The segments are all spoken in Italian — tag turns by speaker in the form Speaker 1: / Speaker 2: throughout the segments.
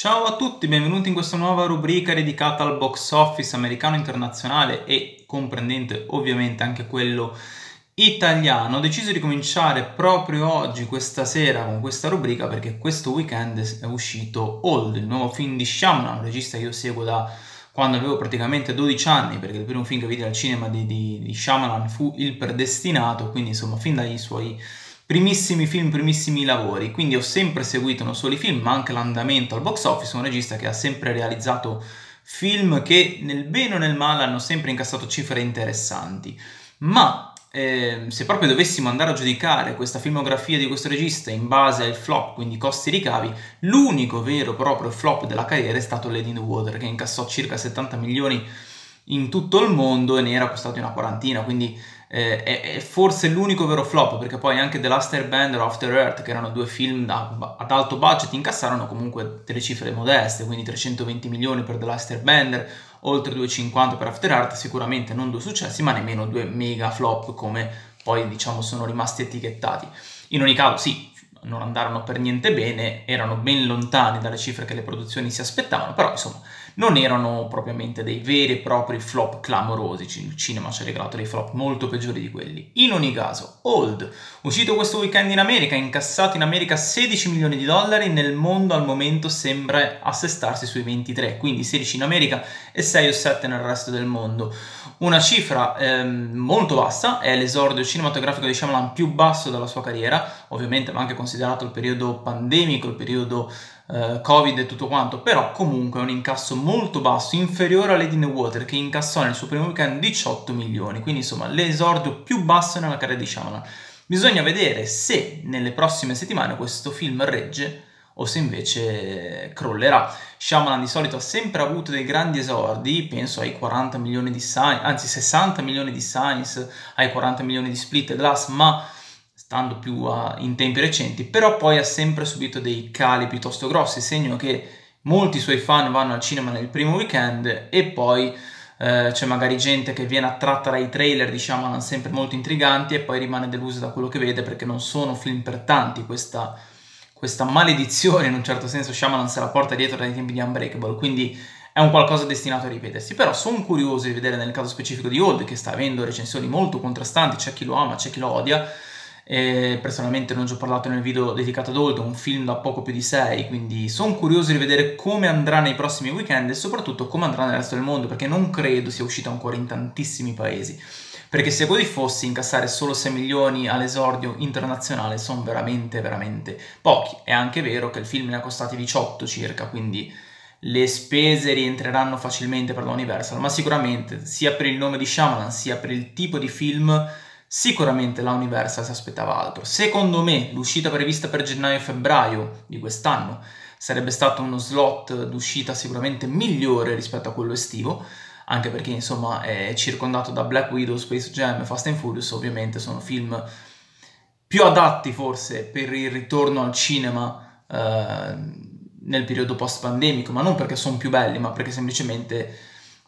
Speaker 1: Ciao a tutti, benvenuti in questa nuova rubrica dedicata al box office americano internazionale e comprendente ovviamente anche quello italiano. Ho deciso di cominciare proprio oggi, questa sera, con questa rubrica perché questo weekend è uscito Old, il nuovo film di Shyamalan, un regista che io seguo da quando avevo praticamente 12 anni, perché il primo film che vidi al cinema di, di, di Shyamalan fu Il Predestinato, quindi insomma fin dai suoi primissimi film, primissimi lavori, quindi ho sempre seguito non solo i film ma anche l'andamento al box office, un regista che ha sempre realizzato film che nel bene o nel male hanno sempre incassato cifre interessanti, ma eh, se proprio dovessimo andare a giudicare questa filmografia di questo regista in base al flop, quindi costi e ricavi, l'unico vero proprio flop della carriera è stato Lady in the Water che incassò circa 70 milioni in tutto il mondo e ne era costato una quarantina, quindi eh, è, è, forse l'unico vero flop, perché poi anche The Last Airbender o After Earth, che erano due film da, ad alto budget, incassarono comunque delle cifre modeste, quindi 320 milioni per The Last Airbender, oltre 250 per After Earth, sicuramente non due successi, ma nemmeno due mega flop come poi diciamo sono rimasti etichettati. In ogni caso sì, non andarono per niente bene, erano ben lontani dalle cifre che le produzioni si aspettavano, però insomma non erano propriamente dei veri e propri flop clamorosi, il cinema ci ha regalato dei flop molto peggiori di quelli. In ogni caso, Old, uscito questo weekend in America, incassato in America 16 milioni di dollari, nel mondo al momento sembra assestarsi sui 23, quindi 16 in America e 6 o 7 nel resto del mondo. Una cifra ehm, molto bassa, è l'esordio cinematografico di Shyamalan più basso della sua carriera, ovviamente va anche considerato il periodo pandemico, il periodo eh, Covid e tutto quanto, però comunque è un incasso molto basso, inferiore a Lady in the Water che incassò nel suo primo weekend 18 milioni, quindi insomma l'esordio più basso nella carriera di Shyamalan. Bisogna vedere se nelle prossime settimane questo film regge o se invece crollerà. Shyamalan di solito ha sempre avuto dei grandi esordi, penso ai 40 milioni di Science, anzi 60 milioni di Science, ai 40 milioni di Split Glass, ma stando più a, in tempi recenti, però poi ha sempre subito dei cali piuttosto grossi, segno che molti suoi fan vanno al cinema nel primo weekend e poi eh, c'è magari gente che viene attratta dai trailer, diciamo, sempre molto intriganti e poi rimane delusa da quello che vede perché non sono film per tanti, questa, questa maledizione in un certo senso Shyamalan se la porta dietro dai tempi di Unbreakable, quindi è un qualcosa destinato a ripetersi, però sono curioso di vedere nel caso specifico di Old che sta avendo recensioni molto contrastanti, c'è chi lo ama, c'è chi lo odia, e personalmente non ci ho parlato nel video dedicato ad Old, un film da poco più di 6, quindi sono curioso di vedere come andrà nei prossimi weekend e soprattutto come andrà nel resto del mondo, perché non credo sia uscito ancora in tantissimi paesi. Perché se così fosse, incassare solo 6 milioni all'esordio internazionale sono veramente, veramente pochi. È anche vero che il film ne ha costati 18 circa, quindi le spese rientreranno facilmente per la Universal, ma sicuramente sia per il nome di Shyamalan, sia per il tipo di film Sicuramente la Universal si aspettava altro. Secondo me l'uscita prevista per gennaio-febbraio di quest'anno sarebbe stato uno slot d'uscita sicuramente migliore rispetto a quello estivo, anche perché insomma è circondato da Black Widow, Space Jam e Fast and Furious, ovviamente sono film più adatti forse per il ritorno al cinema eh, nel periodo post-pandemico, ma non perché sono più belli, ma perché semplicemente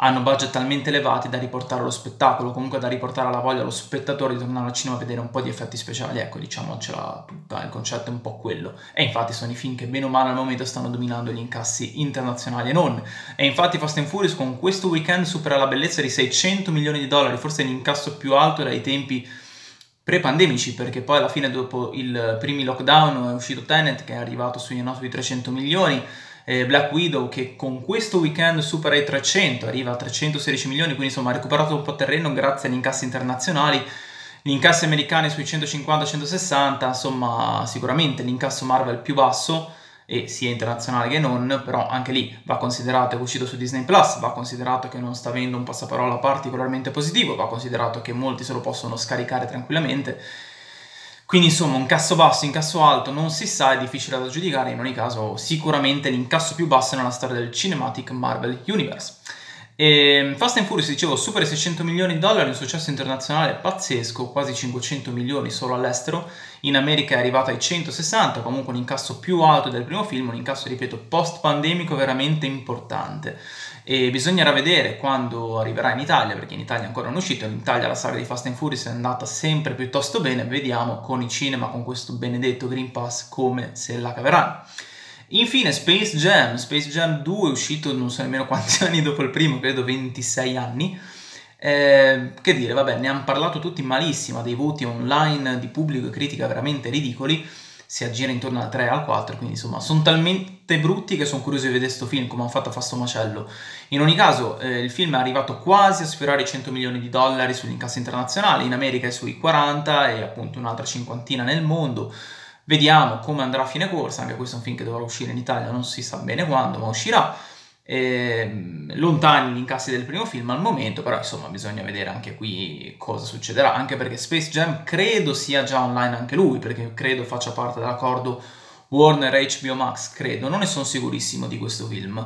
Speaker 1: hanno budget talmente elevati da riportare allo spettacolo, comunque da riportare alla voglia allo spettatore di tornare al cinema a vedere un po' di effetti speciali, ecco diciamocela tutta, il concetto è un po' quello. E infatti sono i film che bene o male al momento stanno dominando gli incassi internazionali e non. E infatti Fast and Furious con questo weekend supera la bellezza di 600 milioni di dollari, forse l'incasso più alto dai tempi pre-pandemici, perché poi alla fine dopo i primi lockdown è uscito Tenet che è arrivato sugli noti 300 milioni, eh, Black Widow che con questo weekend supera i 300, arriva a 316 milioni, quindi insomma ha recuperato un po' terreno grazie agli incassi internazionali. Gli incassi americani sui 150-160, insomma sicuramente l'incasso Marvel più basso, e sia internazionale che non, però anche lì va considerato che è uscito su Disney Plus, va considerato che non sta avendo un passaparola particolarmente positivo, va considerato che molti se lo possono scaricare tranquillamente quindi insomma un casso basso, incasso alto non si sa, è difficile da giudicare, in ogni caso sicuramente l'incasso più basso nella storia del Cinematic Marvel Universe. E ehm, Fast and Furious, dicevo, supera i 600 milioni di dollari, un successo internazionale pazzesco, quasi 500 milioni solo all'estero, in America è arrivato ai 160, comunque un incasso più alto del primo film, un incasso, ripeto, post-pandemico veramente importante e bisognerà vedere quando arriverà in Italia, perché in Italia ancora non è uscito, in Italia la saga di Fast and Furious è andata sempre piuttosto bene, vediamo con i cinema, con questo benedetto Green Pass, come se la caveranno. Infine Space Jam, Space Jam 2 è uscito non so nemmeno quanti anni dopo il primo, credo 26 anni. Eh, che dire, vabbè, ne hanno parlato tutti malissimo, dei voti online di pubblico e critica veramente ridicoli si aggira intorno al 3 e al 4, quindi insomma sono talmente brutti che sono curioso di vedere questo film, come hanno fatto a fare macello. In ogni caso eh, il film è arrivato quasi a sfiorare i 100 milioni di dollari sugli incassi internazionali, in America è sui 40 e appunto un'altra cinquantina nel mondo. Vediamo come andrà a fine corsa, anche questo è un film che dovrà uscire in Italia, non si sa bene quando, ma uscirà eh, lontani gli incassi del primo film al momento, però insomma bisogna vedere anche qui cosa succederà, anche perché Space Jam credo sia già online anche lui, perché credo faccia parte dell'accordo Warner HBO Max, credo, non ne sono sicurissimo di questo film.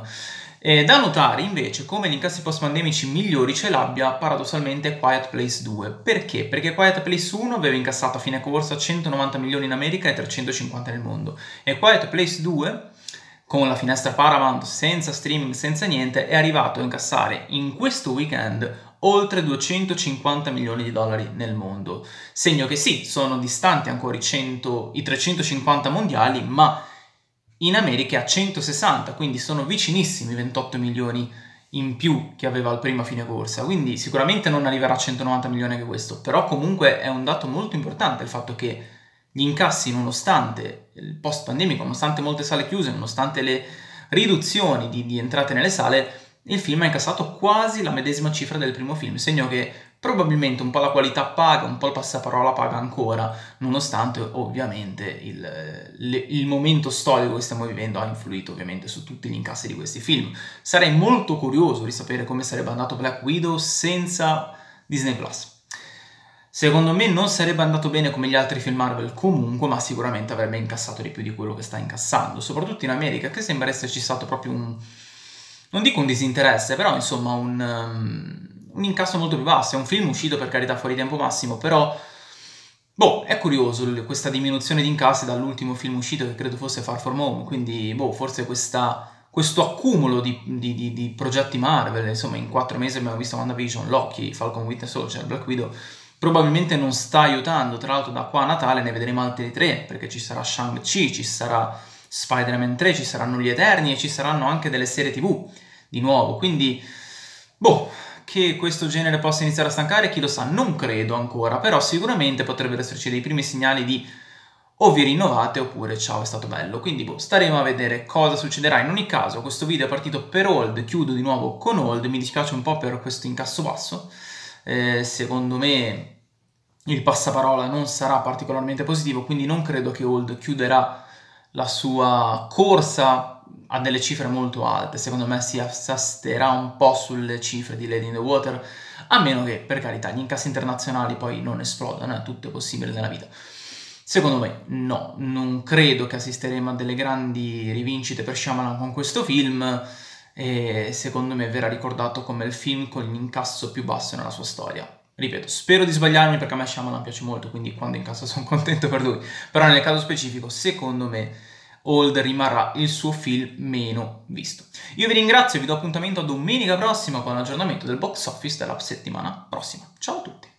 Speaker 1: Eh, da notare invece come gli incassi post-pandemici migliori ce l'abbia paradossalmente Quiet Place 2. Perché? Perché Quiet Place 1 aveva incassato a fine corsa 190 milioni in America e 350 nel mondo e Quiet Place 2 con la finestra Paramount senza streaming, senza niente, è arrivato a incassare in questo weekend oltre 250 milioni di dollari nel mondo. Segno che sì, sono distanti ancora i, 100, i 350 mondiali, ma in America a 160, quindi sono vicinissimi i 28 milioni in più che aveva al prima fine corsa, quindi sicuramente non arriverà a 190 milioni anche questo, però comunque è un dato molto importante il fatto che gli incassi, nonostante il post pandemico, nonostante molte sale chiuse, nonostante le riduzioni di, di entrate nelle sale, il film ha incassato quasi la medesima cifra del primo film, segno che probabilmente un po' la qualità paga, un po' il passaparola paga ancora, nonostante ovviamente il, le, il, momento storico che stiamo vivendo ha influito ovviamente su tutti gli incassi di questi film. Sarei molto curioso di sapere come sarebbe andato Black Widow senza Disney Plus. Secondo me non sarebbe andato bene come gli altri film Marvel comunque, ma sicuramente avrebbe incassato di più di quello che sta incassando, soprattutto in America, che sembra esserci stato proprio un... non dico un disinteresse, però insomma un, um, un incasso molto più basso. È un film uscito per carità fuori tempo massimo, però... Boh, è curioso questa diminuzione di incassi dall'ultimo film uscito che credo fosse Far From Home, quindi boh, forse questa, questo accumulo di, di, di, di, progetti Marvel, insomma in quattro mesi abbiamo visto WandaVision, Loki, Falcon Winter Soldier, Black Widow, probabilmente non sta aiutando. Tra l'altro, da qua a Natale ne vedremo altri tre, perché ci sarà Shang-Chi, ci sarà Spider-Man 3, ci saranno gli Eterni e ci saranno anche delle serie TV di nuovo. Quindi, boh, che questo genere possa iniziare a stancare, chi lo sa, non credo ancora, però sicuramente potrebbero esserci dei primi segnali di o vi rinnovate oppure ciao è stato bello. Quindi boh, staremo a vedere cosa succederà. In ogni caso, questo video è partito per Old, chiudo di nuovo con Old, mi dispiace un po' per questo incasso basso. Eh, secondo me il passaparola non sarà particolarmente positivo, quindi non credo che Old chiuderà la sua corsa a delle cifre molto alte. Secondo me si assasterà un po' sulle cifre di Lady in the Water, a meno che, per carità, gli incassi internazionali poi non esplodano, è tutto possibile nella vita. Secondo me no, non credo che assisteremo a delle grandi rivincite per Shyamalan con questo film e secondo me verrà ricordato come il film con l'incasso più basso nella sua storia. Ripeto, spero di sbagliarmi perché a me Shyamalan piace molto, quindi quando in casa sono contento per lui. Però nel caso specifico, secondo me, Old rimarrà il suo film meno visto. Io vi ringrazio e vi do appuntamento a domenica prossima con l'aggiornamento del box office della settimana prossima. Ciao a tutti!